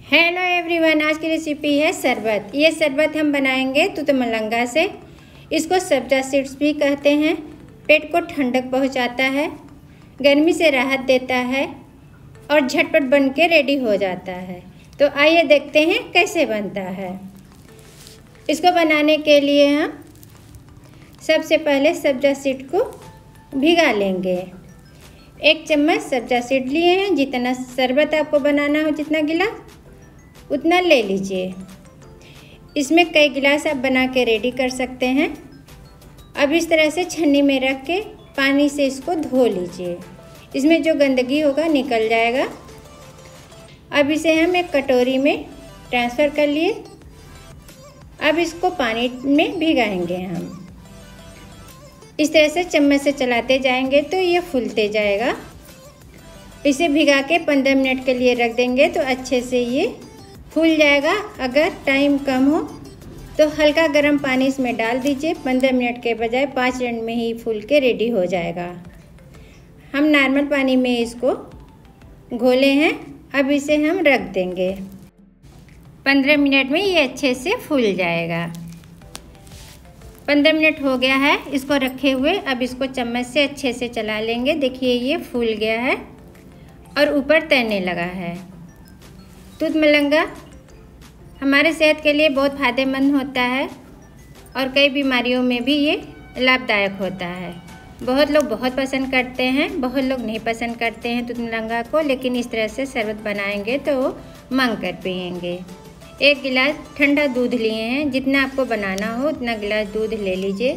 Hello everyone आज की recipe है शरबत। ये शरबत हम बनाएँगे तो मलंगा से। इसको सब्जा सीड्स भी कहते हैं। पेट को ठंडक पहुंचाता है, गर्मी से राहत देता है और झटपट बन के रेडी हो जाता है। तो आइए देखते हैं कैसे बनता है। इसको बनाने के लिए हम सबसे पहले सब्जा सीड को भिगा लेंगे। एक चम्मच सब्जा सीड लिए हैं। जितना शरबत आपको बनाना हो, जितना गिलास उतना ले लीजिए। इसमें कई गिलास आप बना के रेडी कर सकते हैं। अब इस तरह से छन्नी में रख के पानी से इसको धो लीजिए। इसमें जो गंदगी होगा निकल जाएगा। अब इसे हम एक कटोरी में ट्रांसफ़र कर लिए। अब इसको पानी में भिगाएँगे हम। इस तरह से चम्मच से चलाते जाएँगे तो ये फूलते जाएगा। इसे भिगा के पंद्रह मिनट के लिए रख देंगे तो अच्छे से ये फूल जाएगा। अगर टाइम कम हो तो हल्का गर्म पानी इसमें डाल दीजिए। पंद्रह मिनट के बजाय पाँच मिनट में ही फूल के रेडी हो जाएगा। हम नॉर्मल पानी में इसको घोले हैं। अब इसे हम रख देंगे। पंद्रह मिनट में ये अच्छे से फूल जाएगा। पंद्रह मिनट हो गया है इसको रखे हुए। अब इसको चम्मच से अच्छे से चला लेंगे। देखिए ये फूल गया है और ऊपर तैरने लगा है। दूध मलंगा। हमारे सेहत के लिए बहुत फ़ायदेमंद होता है और कई बीमारियों में भी ये लाभदायक होता है। बहुत लोग बहुत पसंद करते हैं, बहुत लोग नहीं पसंद करते हैं दूध मलंगा को, लेकिन इस तरह से शरबत बनाएँगे तो मांग कर पियेंगे एक गिलास ठंडा दूध लिए हैं, जितना आपको बनाना हो उतना गिलास दूध ले लीजिए।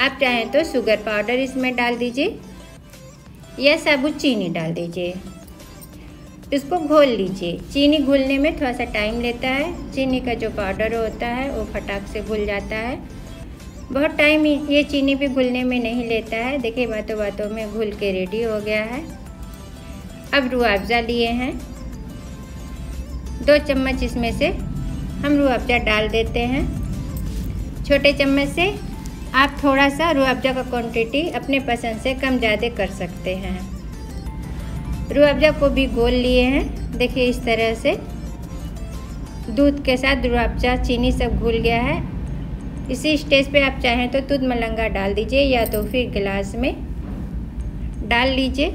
आप चाहें तो शुगर पाउडर इसमें डाल दीजिए या साबुत चीनी डाल दीजिए। इसको घोल लीजिए। चीनी घुलने में थोड़ा सा टाइम लेता है। चीनी का जो पाउडर होता है, वो फटाक से घुल जाता है। बहुत टाइम ये चीनी भी घुलने में नहीं लेता है। देखिए बातों बातों में घुल के रेडी हो गया है। अब रुआवज़ा लिए हैं। दो चम्मच इसमें से हम रुआवज़ा डाल देते हैं। छोटे चम्मच से आप थोड़ा सा रुआवज़ा का क्वांटिटी अपने पसंद से कम ज़्यादा कर सकते हैं। रूअफ़ज़ा को भी घोल लिए हैं। देखिए इस तरह से। दूध के साथ रूअफ़ज़ा चीनी सब घुल गया है। इसी स्टेज पे आप चाहें तो दूध मलंगा डाल दीजिए या तो फिर गिलास में डाल लीजिए।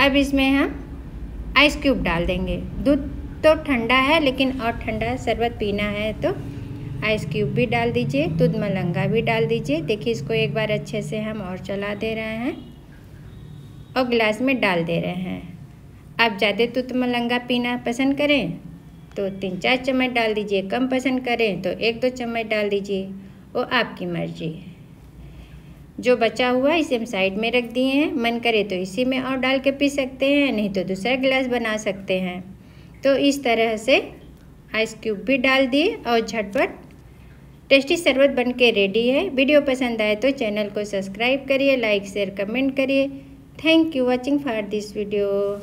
अब इसमें हम आइस क्यूब डाल देंगे। दूध तो ठंडा है, लेकिन और ठंडा शरबत पीना है तो आइस क्यूब भी डाल दीजिए, दूध मलंगा भी डाल दीजिए। देखिए इसको एक बार अच्छे से हम और चला दे रहे हैं। और गिलास में डाल दे रहे हैं। आप ज़्यादा दूध मलंगा पीना पसंद करें तो तीन चार चम्मच डाल दीजिए। कम पसंद करें तो एक दो चम्मच डाल दीजिए, वो आपकी मर्ज़ी। जो बचा हुआ इसे हम साइड में रख दिए हैं। मन करे तो इसी में और डाल के पी सकते हैं, नहीं तो दूसरा गिलास बना सकते हैं। तो इस तरह से आइस क्यूब भी डाल दिए और झटपट टेस्टी शरबत बन के रेडी है। वीडियो पसंद आए तो चैनल को सब्सक्राइब करिए लाइक शेयर कमेंट करिए। Thank you watching for this video.